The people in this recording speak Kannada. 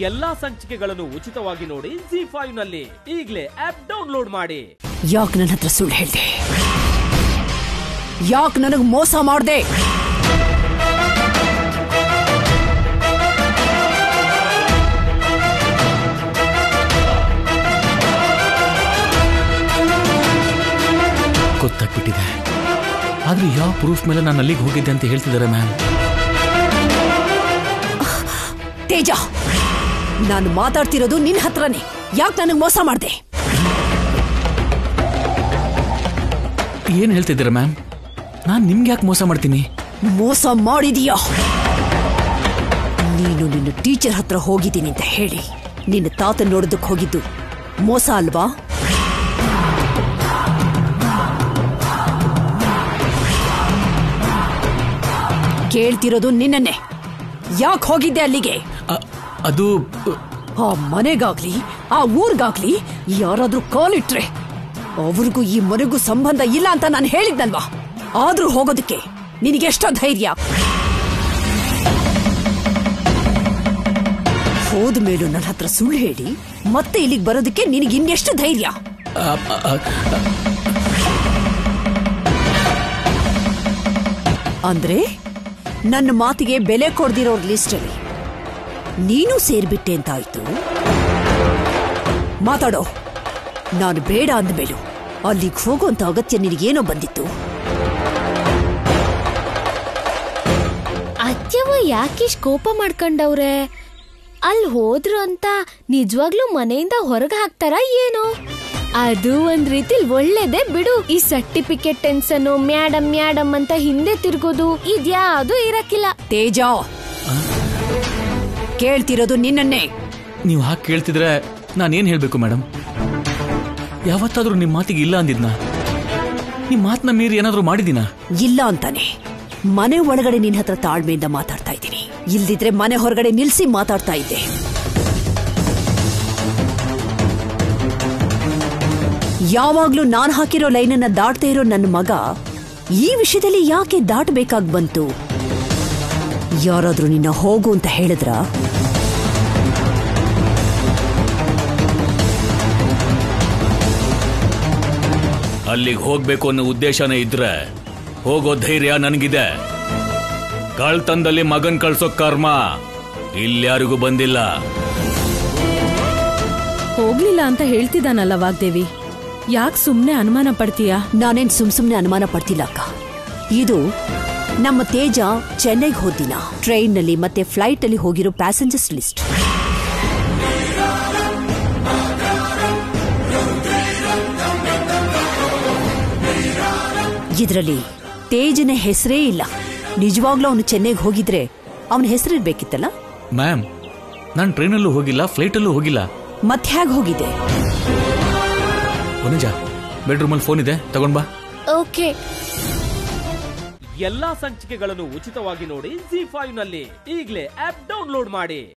ಎಲ್ಲಾ ಸಂಚಿಕೆಗಳನ್ನು ಉಚಿತವಾಗಿ ನೋಡಿ ಜಿ ಫೈವ್ನಲ್ಲಿ ಈಗಲೇ ಆಪ್ ಡೌನ್ಲೋಡ್ ಮಾಡಿ. ಯಾಕ್ ನನ್ನ ಹತ್ರ ಸುಳ್ಳು ಹೇಳ್ದೆ? ಯಾಕ್ ನನಗ್ ಮೋಸ ಮಾಡ್ದೆ? ಗೊತ್ತಾಗ್ಬಿಟ್ಟಿದೆ. ಆದ್ರೆ ಯಾವ ಪ್ರೂಫ್ ಮೇಲೆ ನಾನು ಅಲ್ಲಿಗೆ ಹೋಗಿದ್ದೆ ಅಂತ ಹೇಳ್ತಿದ್ದಾರೆ ಮ್ಯಾಮ್ ತೇಜ! ನಾನು ಮಾತಾಡ್ತಿರೋದು ನಿನ್ ಹತ್ರನೇ. ಯಾಕೆ ನನಗೆ ಮೋಸ ಮಾಡಿದೆ? ಏನ್ ಹೇಳ್ತಿದ್ದೀರಾ ಮ್ಯಾಮ್? ನಾನು ನಿಮ್ಗೆ ಯಾಕೆ ಮೋಸ ಮಾಡ್ತೀನಿ? ಮೋಸ ಮಾಡಿದೀಯಾ? ನೀನು ನಿನ್ನ ಟೀಚರ್ ಹತ್ರ ಹೋಗಿದ್ದೀನಿ ಅಂತ ಹೇಳಿ. ನಿನ್ನ ತಾತ ನೋಡೋದಕ್ಕೆ ಹೋಗಿದ್ದು. ಮೋಸ ಅಲ್ವಾ? ಕೇಳ್ತಿರೋದು ನಿನ್ನನ್ನೇ. ಯಾಕೆ ಹೋಗಿದ್ದೆ ಅಲ್ಲಿಗೆ? ಅದು ಆ ಮನೆಗಾಗ್ಲಿ ಆ ಊರ್ಗಾಗ್ಲಿ ಯಾರಾದ್ರೂ ಕಾಲಿಟ್ರೆ ಅವ್ರಿಗೂ ಈ ಮನೆಗೂ ಸಂಬಂಧ ಇಲ್ಲ ಅಂತ ನಾನು ಹೇಳಿದ್ನಲ್ವಾ? ಆದ್ರೂ ಹೋಗೋದಕ್ಕೆ ನಿನಗೆಷ್ಟೋ ಧೈರ್ಯ. ಹೋದ ಮೇಲೂ ನನ್ನ ಹತ್ರ ಸುಳ್ಳು ಹೇಳಿ ಮತ್ತೆ ಇಲ್ಲಿಗೆ ಬರೋದಕ್ಕೆ ನಿನಗೆ ಇನ್ನೆಷ್ಟು ಧೈರ್ಯ? ಅಂದ್ರೆ ನನ್ನ ಮಾತಿಗೆ ಬೆಲೆ ಕೊಡ್ದಿರೋರ್ ಲಿಸ್ಟಲ್ಲಿ ನೀನು ಸೇರ್ಬಿಟ್ಟೆ ಅಂತ ಆಯ್ತು ಮಾತಾಡೋ. ನಾನು ಬೇಡ ಅಂದ್ಬೇಡು ಅಲ್ಲಿಗೆ ಹೋಗುವಂತ ಅಗತ್ಯ ನಿನಗೇನೋ ಬಂದಿತ್ತು. ಅತ್ಯವ ಯಾಕಿಶ್ ಕೋಪ ಮಾಡ್ಕೊಂಡವ್ರೆ? ಅಲ್ಲಿ ಹೋದ್ರು ಅಂತ ನಿಜವಾಗ್ಲೂ ಮನೆಯಿಂದ ಹೊರಗೆ ಹಾಕ್ತಾರ ಏನು? ಅದು ಒಂದ್ ರೀತಿ ಒಳ್ಳೇದೇ ಬಿಡು. ಈ ಸರ್ಟಿಫಿಕೇಟ್ ಟೆನ್ಸನ್ ಮ್ಯಾಡಮ್ ಮ್ಯಾಡಮ್ ಅಂತ ಹಿಂದೆ ತಿರ್ಗೋದು ಅದು ಇರಕ್ಕಿಲ್ಲ. ತೇಜ ಕೇಳ್ತಿರೋದು ನಿನ್ನನ್ನೇ. ನೀವು ಹಾಗೆ ಕೇಳ್ತಿದ್ರೆ ನಾನೇನ್ ಹೇಳ್ಬೇಕು ಮೇಡಮ್ ಯಾವತ್ತಾದ್ರೂ ನಿಮ್ಮ ಮಾತಿಗೆ ಇಲ್ಲ ಅಂದಿದ್ನ? ನಿಮ್ಮ ಮಾತನ್ನ ಮೀರಿ ಏನಾದ್ರೂ ಮಾಡಿದೀನಾ ಇಲ್ಲ ಅಂತಾನೆ. ಮನೆ ಒಳಗಡೆ ನಿನ್ನ ಹತ್ರ ತಾಳ್ಮೆಯಿಂದ ಮಾತಾಡ್ತಾ ಇದ್ದೀನಿ. ಇಲ್ದಿದ್ರೆ ಮನೆ ಹೊರಗಡೆ ನಿಲ್ಸಿ ಮಾತಾಡ್ತಾ ಇದ್ದೆ. ಯಾವಾಗ್ಲೂ ನಾನು ಹಾಕಿರೋ ಲೈನನ್ನ ದಾಟ್ತಾ ಇರೋ ನನ್ನ ಮಗ ಈ ವಿಷಯದಲ್ಲಿ ಯಾಕೆ ದಾಟ್ಬೇಕಾಗ್ ಬಂತು? ಯಾರಾದ್ರೂ ನಿನ್ನ ಹೋಗು ಅಂತ ಹೇಳಿದ್ರ? ಅಲ್ಲಿಗೆ ಹೋಗ್ಬೇಕು ಅನ್ನೋ ಉದ್ದೇಶನೇ ಇದ್ರೆ ಹೋಗೋ ಧೈರ್ಯ ನನಗಿದೆ. ಕಳ್ತನದಲ್ಲಿ ಮಗನ್ ಕಳ್ಸೋ ಕರ್ಮ ಇಲ್ಯಾರಿಗೂ ಬಂದಿಲ್ಲ. ಹೋಗ್ಲಿಲ್ಲ ಅಂತ ಹೇಳ್ತಿದ್ದಾನಲ್ಲ ವಾಗ್ದೇವಿ. ಯಾಕೆ ಸುಮ್ನೆ ಅನುಮಾನ ಪಡ್ತೀಯಾ? ನಾನೇನ್ ಸುಮ್ ಸುಮ್ನೆ ಅನುಮಾನ ಪಡ್ತಿಲ್ಲ ಅಕ್ಕ. ಇದು ನಮ್ಮ ತೇಜ ಚೆನ್ನೈಗೆ ಹೋದಿನ ಟ್ರೈನ್ನಲ್ಲಿ ಮತ್ತೆ ಫ್ಲೈಟ್ ಅಲ್ಲಿ ಹೋಗಿರೋ ಪ್ಯಾಸೆಂಜರ್ಸ್ ಲಿಸ್ಟ್. ಇದರಲ್ಲಿ ತೇಜನ ಹೆಸರೇ ಇಲ್ಲ. ನಿಜವಾಗ್ಲೂ ಅವನು ಚೆನ್ನೈಗೆ ಹೋಗಿದ್ರೆ ಅವನ ಹೆಸರಿರ್ಬೇಕಿತ್ತಲ್ಲ ಮ್ಯಾಮ್ ನಾನು ಟ್ರೈನಲ್ಲೂ ಹೋಗಿಲ್ಲ ಫ್ಲೈಟಲ್ಲೂ ಹೋಗಿಲ್ಲ. ಮತ್ತೆ ಹೇಗೆ ಹೋಗಿದೆ ಬೆಡ್ರೂಮ್ ಬೆಡ್ರೂಮಲ್ಲಿ ಫೋನ್ ಇದೆ ತಗೊಂಡ್ ಬಾ. ಓಕೆ. ಎಲ್ಲಾ ಸಂಚಿಕೆಗಳನ್ನು ಉಚಿತವಾಗಿ ನೋಡಿ ಜಿ ಫೈವ್ನಲ್ಲಿ ಈಗಲೇ ಆಪ್ ಡೌನ್ಲೋಡ್ ಮಾಡಿ.